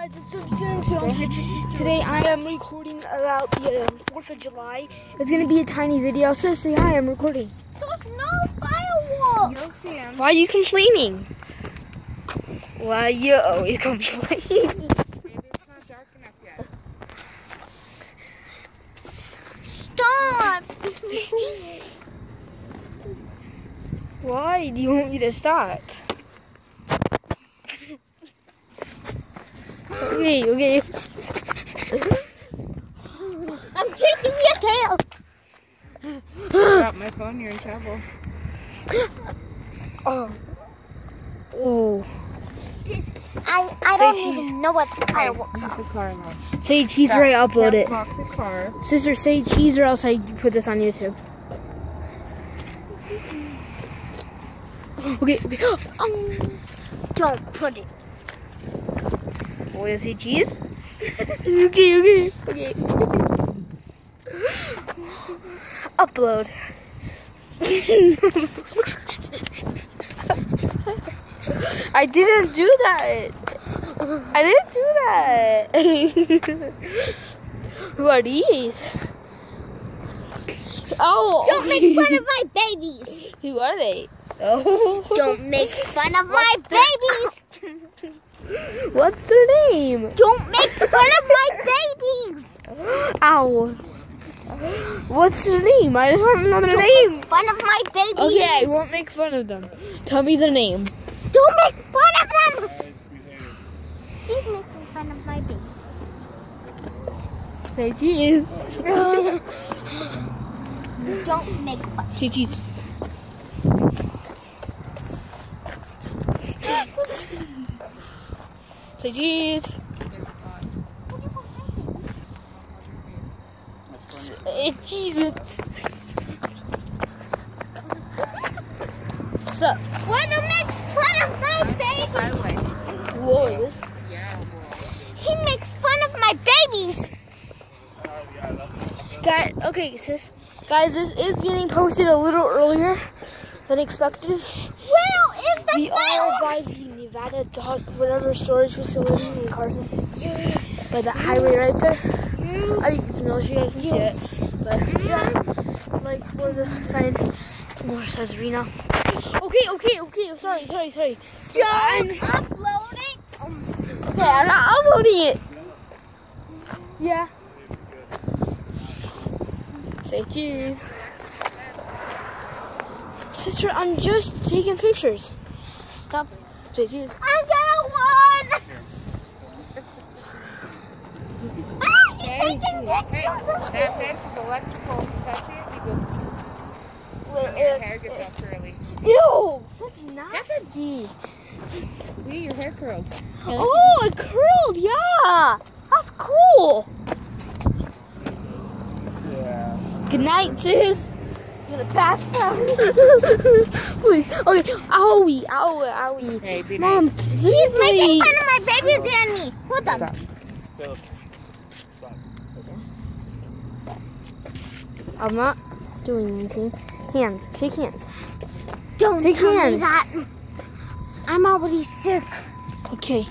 guys, it's Substance Today I am recording about the um, 4th of July. It's going to be a tiny video. So say hi, I'm recording. There's no fireworks. You'll see him. Why are you complaining? Why are you always complaining? Maybe it's not dark enough yet. Stop. Why do you want me to stop? Okay, okay. I'm chasing your tail. Drop my phone, you're in trouble. Oh. Oh. This, I, I don't cheese. even know what fireworks Lock are. the car now. Say cheese or I upload it. Lock the car. Sister, say cheese or else I put this on YouTube. Okay, okay. Um, don't put it. Oh, you see cheese? okay, okay, okay. Upload. I didn't do that. I didn't do that. Who are these? Oh. Don't make fun of my babies. Who are they? Oh. Don't make fun of my babies. What's their name? Don't make fun of my babies. Ow. What's their name? I just want to know their name. Fun of my babies. Okay, I won't make fun of them. Tell me their name. Don't make fun of them. He's making fun of my babies. Say cheese. Don't make fun. Say cheese. Say cheese. Cheese. So, Wanda makes fun of my babies. Highway. whoa, this. Yeah. He makes fun of my babies. Guys, okay, sis. Guys, this is getting posted a little earlier than expected. Where is the We are by the Nevada dog, whatever storage facility in Carson. By that highway right there. I don't know if you guys can see it, but yeah, like where the sign more says Reno. Okay, okay, okay. Sorry, sorry, sorry. I'm, Don't it. Um, okay, I'm not uploading it. Yeah. Say cheese. Sister, I'm just taking pictures. Stop. Say cheese. I'm gonna win. Ah, he's Hey, taking hey, pictures. that fence is electrical. If you touch it, you go psst, Well, and your hair gets all curly. Ew! That's nasty. See, your hair curled. Oh, it curled, yeah! That's cool! Yeah. Good night, sis. I'm gonna pass out. Please. Okay, owie, owie, owie. Hey, be Mom, nice. this He's is making late. fun of my babies and me. Hold on. Stop. Philip. Stop. I'm not doing anything. Hands, shake hands. Don't Shake tell me hands. that. I'm already sick. Okay,